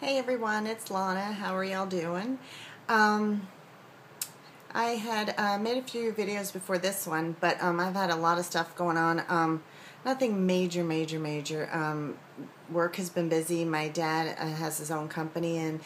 Hey everyone, it's Lana. How are y'all doing? Um, I had uh, made a few videos before this one, but um, I've had a lot of stuff going on. Um, nothing major, major, major. Um, work has been busy. My dad uh, has his own company, and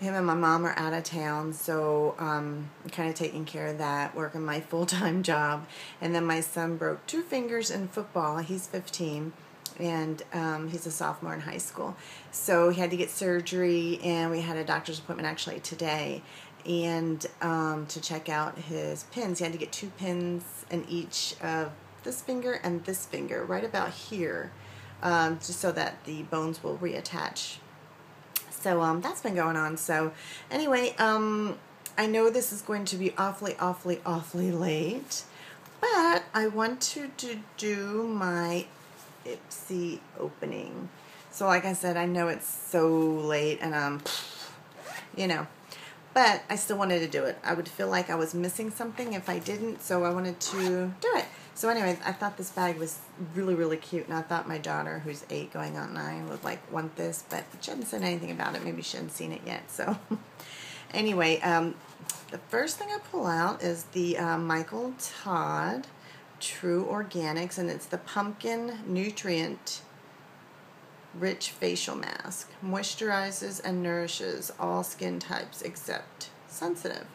him and my mom are out of town, so um, I'm kind of taking care of that, working my full-time job. And then my son broke two fingers in football. He's 15 and um, he's a sophomore in high school. So he had to get surgery, and we had a doctor's appointment actually today, and um, to check out his pins. He had to get two pins in each of this finger and this finger, right about here, um, just so that the bones will reattach. So um, that's been going on. So anyway, um, I know this is going to be awfully, awfully, awfully late, but I want to, to do my Ipsy opening. So like I said, I know it's so late and um, you know, but I still wanted to do it. I would feel like I was missing something if I didn't, so I wanted to do it. So anyway, I thought this bag was really, really cute, and I thought my daughter, who's eight going on nine, would like want this, but she hadn't said anything about it. Maybe she hadn't seen it yet. So anyway, um, the first thing I pull out is the uh, Michael Todd True Organics, and it's the Pumpkin Nutrient Rich Facial Mask. Moisturizes and nourishes all skin types except sensitive.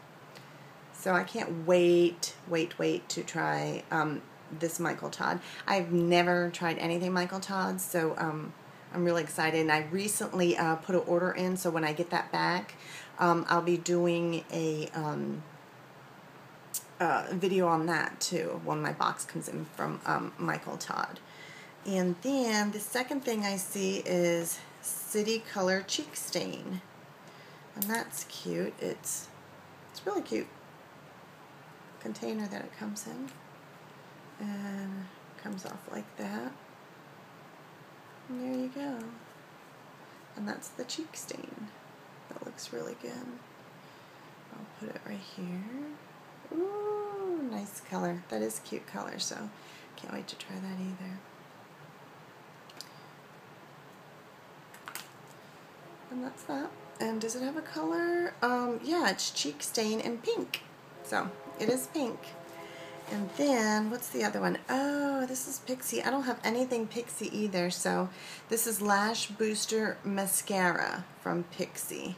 So I can't wait, wait, wait to try um, this Michael Todd. I've never tried anything Michael Todd, so um, I'm really excited. And I recently uh, put an order in, so when I get that back, um, I'll be doing a um, uh, video on that too when my box comes in from um, Michael Todd. And then the second thing I see is City Color Cheek Stain. And that's cute. It's it's really cute container that it comes in. And comes off like that. And there you go. And that's the cheek stain. That looks really good. I'll put it right here. Ooh, nice color. That is cute color, so can't wait to try that either. And that's that. And does it have a color? Um, yeah, it's cheek stain and pink. So, it is pink. And then, what's the other one? Oh, this is Pixi. I don't have anything Pixi either, so this is Lash Booster Mascara from Pixi.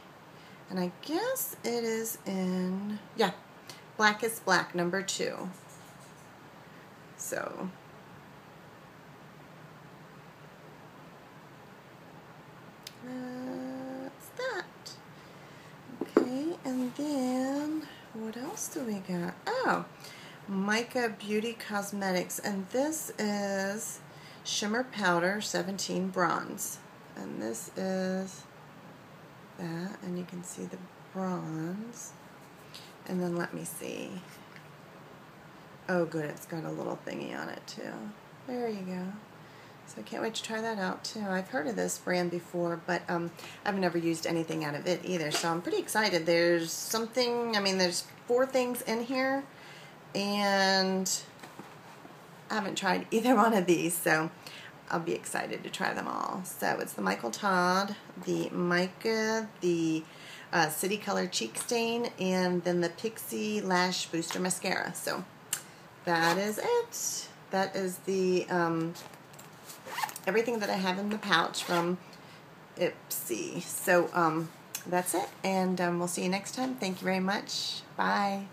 And I guess it is in, yeah, Blackest Black, number two. So, that's that. Okay, and then, what else do we got? Oh, Mica Beauty Cosmetics, and this is Shimmer Powder 17 Bronze. And this is that, and you can see the bronze. And then let me see. Oh good, it's got a little thingy on it too. There you go. So I can't wait to try that out too. I've heard of this brand before, but um, I've never used anything out of it either. So I'm pretty excited. There's something, I mean, there's four things in here, and I haven't tried either one of these, so I'll be excited to try them all. So it's the Michael Todd, the Mica, the uh, City Color Cheek Stain, and then the Pixi Lash Booster Mascara. So that is it. That is the um, everything that I have in the pouch from Ipsy. So um, that's it, and um, we'll see you next time. Thank you very much. Bye.